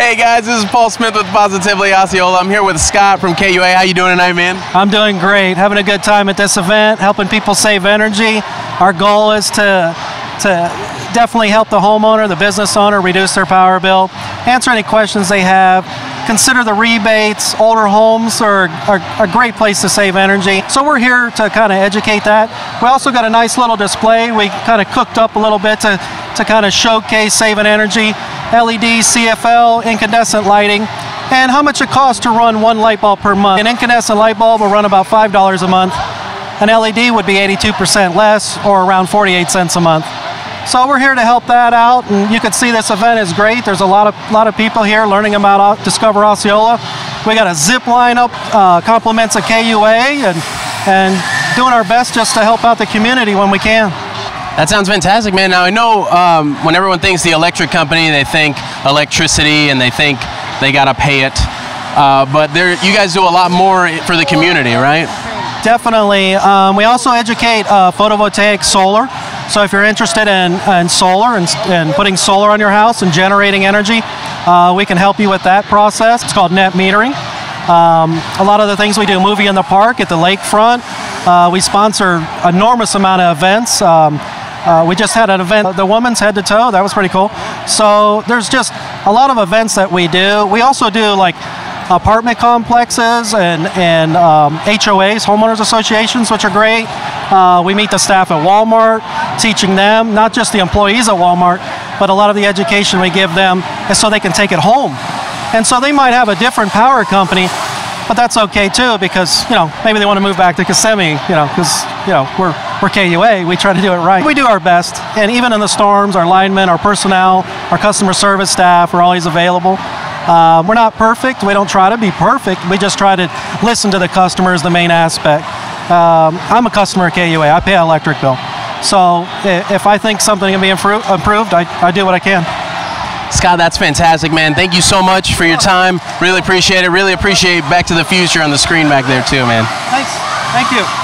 Hey guys, this is Paul Smith with Positively Osceola. I'm here with Scott from KUA. How you doing tonight, man? I'm doing great. Having a good time at this event, helping people save energy. Our goal is to to definitely help the homeowner, the business owner reduce their power bill, answer any questions they have, consider the rebates. Older homes are, are, a great place to save energy. So we're here to kind of educate that. We also got a nice little display we kind of cooked up a little bit to, to kind of showcase saving energy. LED, CFL, incandescent lighting, and how much it costs to run one light bulb per month. An incandescent light bulb will run about $5 a month. An LED would be 82% less or around 48 cents a month. So we're here to help that out, and you can see this event is great. There's a lot of lot of people here learning about Discover Osceola. We got a zip line up, uh, compliments of KUA, and and doing our best just to help out the community when we can. That sounds fantastic, man. Now I know um, when everyone thinks the electric company, they think electricity and they think they gotta pay it. Uh, but there, you guys do a lot more for the community, right? Definitely. Um, we also educate uh, photovoltaic solar. So if you're interested in, in solar and, and, putting solar on your house and generating energy, uh, we can help you with that process. It's called net metering. Um, a lot of the things we do, movie in the park at the lakefront. Uh, we sponsor enormous amount of events. Um, uh, we just had an event, the woman's head to toe. That was pretty cool. So there's just a lot of events that we do. We also do like apartment complexes and, and um, HOAs, homeowners associations, which are great. Uh, we meet the staff at Walmart, teaching them, not just the employees at Walmart, but a lot of the education we give them is so they can take it home. And so they might have a different power company, but that's okay too because you know maybe they want to move back to Kissimmee, you know, because you know we're we're KUA, we try to do it right. We do our best, and even in the storms, our linemen, our personnel, our customer service staff are always available. Uh, we're not perfect. We don't try to be perfect. We just try to listen to the customer is the main aspect. Um, I'm a customer at KUA. I pay an electric bill. So if I think something can be improved, I, I do what I can. Scott, that's fantastic, man. Thank you so much for your time. Really appreciate it. Really appreciate Back to the Future on the screen back there, too, man. Thanks. Thank you.